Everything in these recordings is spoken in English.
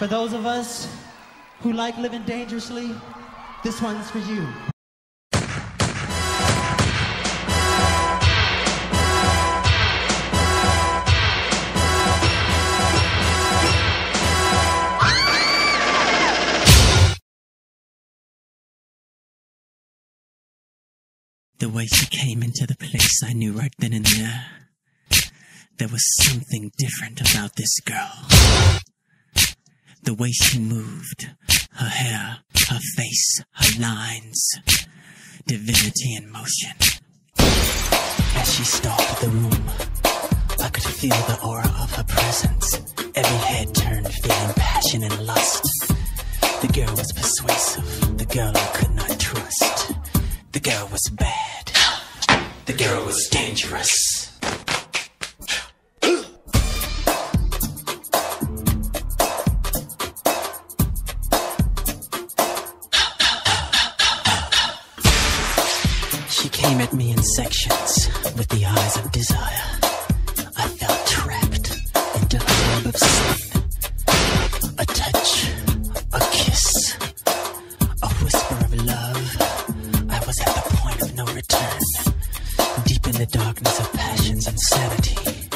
For those of us who like living dangerously, this one's for you. The way she came into the place, I knew right then and there. There was something different about this girl. The way she moved, her hair, her face, her lines, divinity in motion. As she stalked the room, I could feel the aura of her presence. Every head turned, feeling passion and lust. The girl was persuasive, the girl I could not trust. The girl was bad, the girl was dangerous. She came at me in sections with the eyes of desire. I felt trapped into a web of sin. A touch, a kiss, a whisper of love. I was at the point of no return, deep in the darkness of passion's insanity.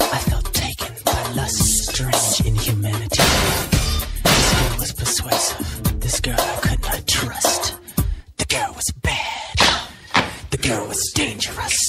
I felt taken by lust's strange inhumanity. This girl was persuasive. This girl I girl was dangerous.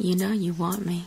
You know you want me.